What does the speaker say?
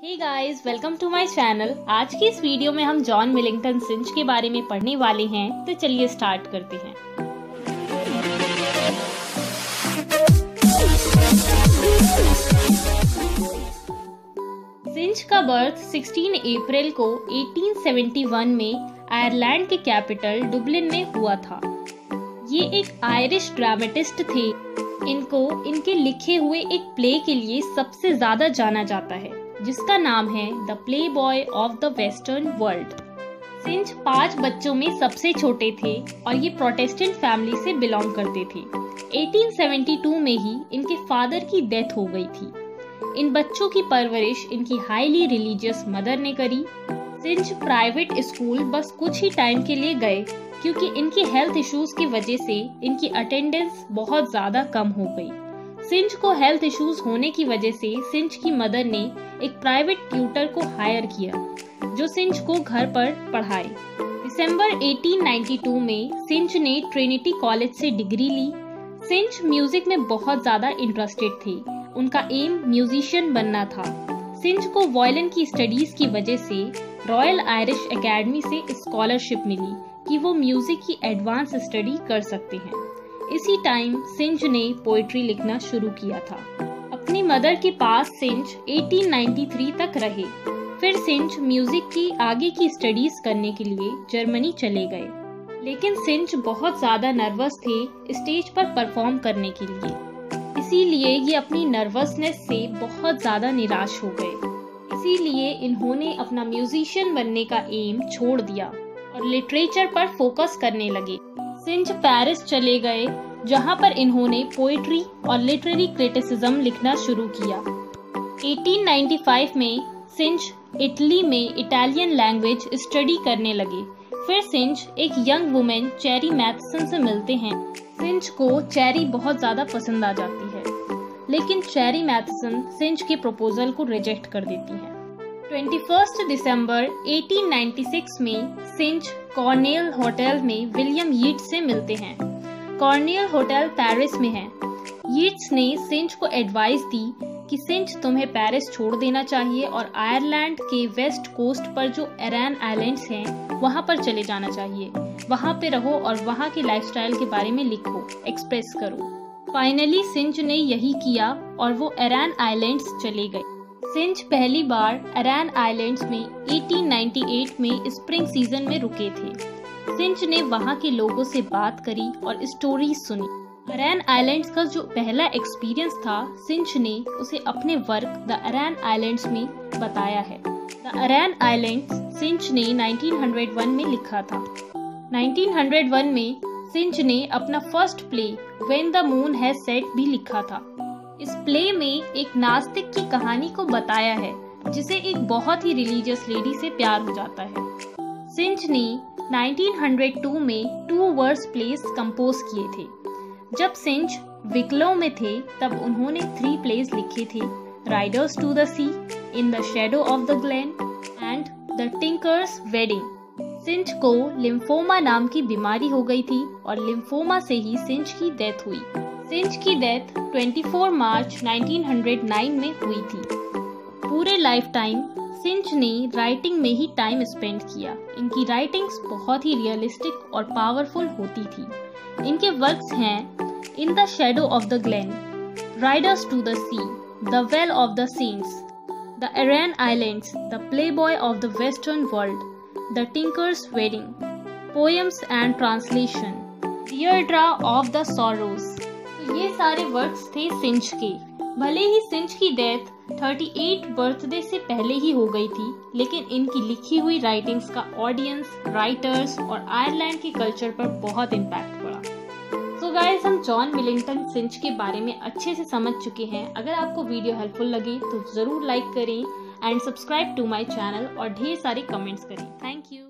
Hey guys welcome to my channel आज की इस वीडियो में हम जॉन मिलिंगटन सिंच के बारे में पढ़ने वाले हैं तो चलिए स्टार्ट करते हैं। सिंच का बर्थ 16 अप्रैल को 1871 में आयरलैंड के कैपिटल डुबलिन में हुआ था। ये एक आयरिश ड्रामेटिस्ट थे। इनको, इनके लिखे हुए एक प्ले के लिए सबसे ज़्यादा जाना जाता है। जिसका नाम है the playboy of the western world. Synge पाँच बच्चों में सबसे छोटे थे और ये प्रोटेस्टेंट फैमिली से बिलोंग करते थे। 1872 में ही इनके फादर की डेथ हो गई थी। इन बच्चों की परवरिश इनकी हाईली रिलीजियस मदर ने करी। सिंच प्राइवेट स्कूल बस कुछ ही टाइम के लिए गए, क्योंकि इनकी हेल्थ इश्यूज़ की वजह से इनकी अटेंडेंस बहुत ज़्यादा कम हो गई। सिंच को हेल्थ इश्यूज़ होने की वजह से सिंच की मदर ने एक प्राइवेट ट्यूटर को हायर किया, जो सिंच को घर पर पढ़ाए। दिसंबर 1892 में सिंच ने ट्रिनिटी कॉलेज से डिग्री ली। सिंच म्यूज़िक में बहुत ज़्यादा इंटरेस्टेड थे। उनका एम म्यूजिशियन बनना था। सिंच को वॉयलिन की स्टडीज़ की वजह से रॉयल आयरिश एकेडमी से स्कॉलरशिप मिली कि वो म्यूज़िक की एडवांस स्टडी कर सकते हैं। इसी टाइम सिंच ने पोइट्री लिखना शुरू किया था। अपनी मदर के पास सिंच 1893 तक रहे। फिर सिंच म्यूज़िक की आगे की स्टडीज़ करने के लिए जर्मनी चले गए। लेकिन सिंच बहुत ज़्यादा नर्वस थे स्टेज पर परफॉर्म करने के लिए। इसीलिए ये अपनी नर्वसनेस से बहुत ज़्यादा निराश हो गए। इसीलिए इन्होंने अपना म्यूजिशियन बनने का एम छोड़ दिया और लिटरेचर पर फोकस करने लगे। सिंच पेरिस चले गए, जहाँ पर इन्होंने पोइट्री और लिटरेरी क्रिटिसिज्म लिखना शुरू किया। 1895 में सिंच इटली में इटालियन लैंग्वेज स्टडी करने लगे। फिर सिंच एक यंग वुमेन चेरी मैथसन से मिलते हैं। सिंच को चेरी बहुत ज़्यादा पसंद आ जाती है। लेकिन चेरी मैथसन सिंच के प्रपोजल को रिजेक्ट कर देती हैं। 21 दिसंबर 1896 में सिंच कॉर्नेल होटल में विलियम यीट्स से मिलते हैं। कॉर्नेल होटल पेरिस में है। यीट्स ने सिंच को एडवाइस दी कि सिंच तुम्हें पेरिस छोड़ देना चाहिए और आयरलैंड के वेस्ट कोस्ट पर जो एरैन आइलैंड्स हैं, वहाँ पर चले जाना चाहिए। वहाँ पे रहो और वहाँ के लाइफस्टाइल के बारे में लिखो एक्सप्रेस करो। फाइनली सिंच ने यही किया और वो एरैन आइलैंड्स चले गए। सिंच पहली बार अरैन आइलैंड्स में 1898 में स्प्रिंग सीज़न में रुके थे। सिंच ने वहाँ के लोगों से बात करी और स्टोरी सुनी। अरैन आइलैंड्स का जो पहला एक्सपीरियंस था, सिंच ने उसे अपने वर्क द अरैन आइलैंड्स में बताया है। द अरैन आइलैंड्स सिंच ने 1901 में लिखा था। 1901 में सिंच ने अपना first play when the moon has set भी लिखा था। इस प्ले में एक नास्तिक की कहानी को बताया है, जिसे एक बहुत ही रिलीजियस लेडी से प्यार हो जाता है। सिंच ने 1902 में टू वर्स प्लेस कंपोज किए थे। जब सिंच विकलो में थे, तब उन्होंने थ्री प्लेस लिखे थे riders to the sea in the shadow of the glen and the tinker's wedding Synge को लिम्फोमा नाम की बीमारी हो गई थी, और लिम्फोमा से ही सिंच की डेथ हुई। सिंच की डेथ 24 मार्च 1909 में हुई थी। पूरे लाइफ टाइम सिंच ने राइटिंग में ही टाइम स्पेंड किया। इनकी राइटिंग्स बहुत ही रियलिस्टिक और पावरफुल होती थी। इनके वर्क्स हैं in the shadow of the glen riders to the sea the well of the saints the Aran Islands the playboy of the western world the tinker's wedding poems and translation Deirdre of the sorrows ये सारे works थे सिंच के। भले ही सिंच की death 38 birthday से पहले ही हो गई थी, लेकिन इनकी लिखी हुई राइटिंग्स का ऑडियंस राइटर्स और आयरलैंड के कल्चर पर बहुत इम्पैक्ट पड़ा। तो गाइस हम जॉन मिलिंगटन सिंच के बारे में अच्छे से समझ चुके हैं। अगर आपको वीडियो हेल्पफुल लगे तो ज़रूर लाइक करें and subscribe to my channel और ढेर सारे कमेंट्स करें। Thank you